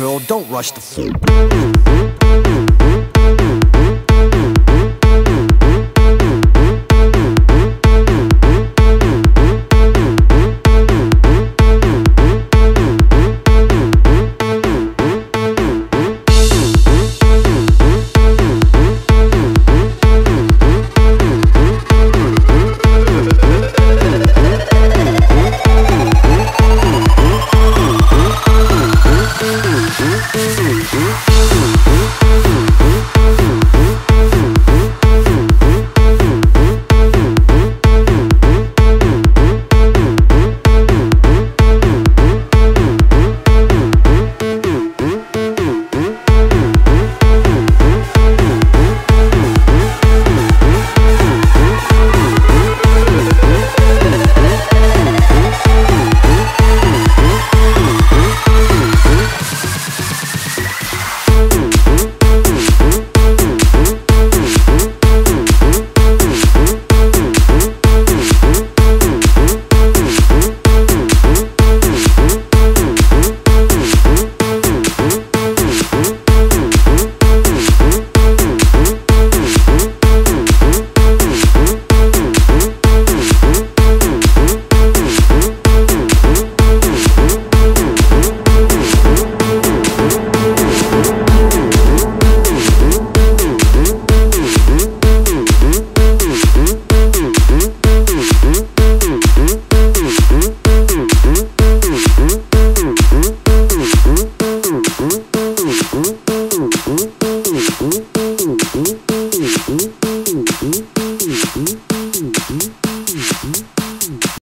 girl, don't rush the fool.